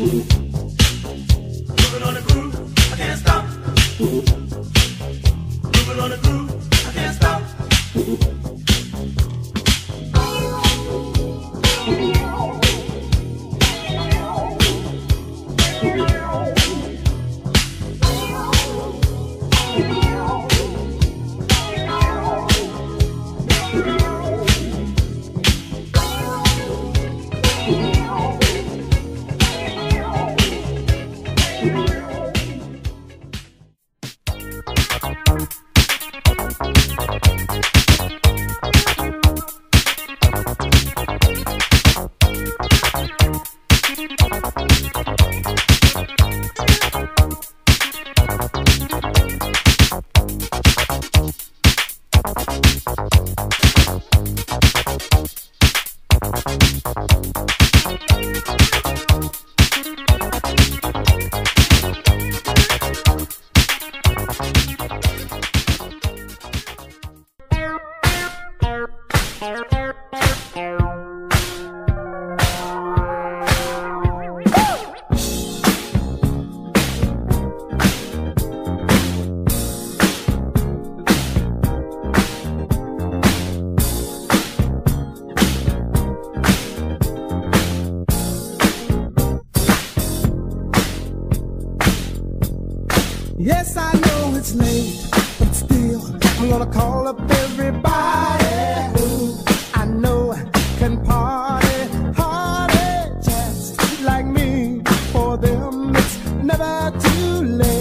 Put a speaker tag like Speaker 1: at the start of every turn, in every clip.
Speaker 1: Ooh. Bye. Yes, I know it's late, but still, I'm gonna call
Speaker 2: up everybody. never too late.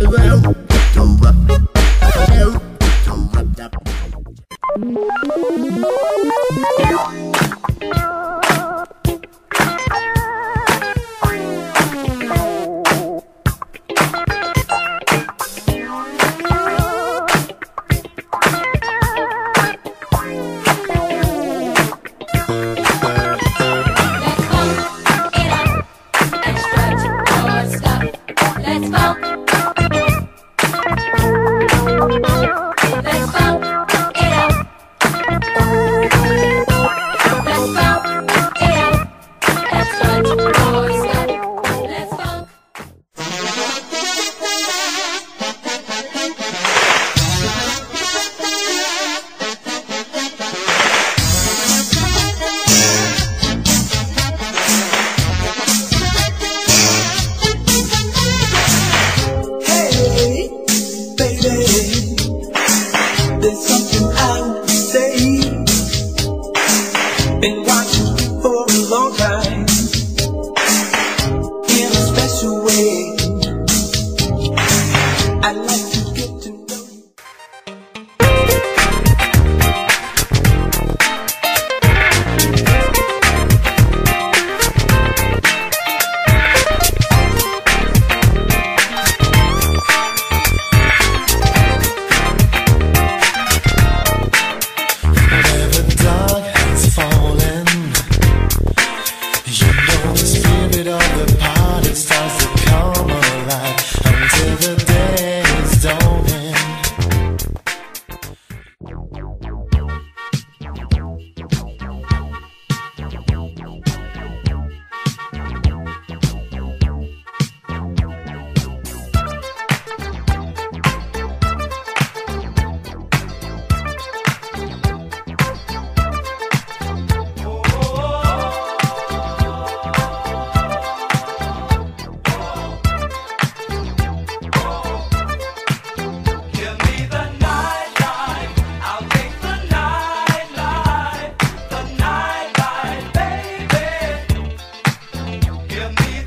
Speaker 2: around.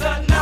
Speaker 2: the night.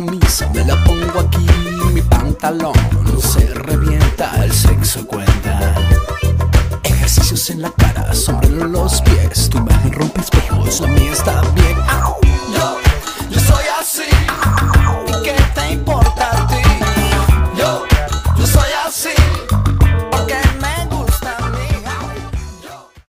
Speaker 2: me la pongo aquí, mi pantalón no se revienta, el sexo cuenta. Ejercicios en la cara, sobre los pies, tu imagen rompe espejos, la mía está bien. ¡Au!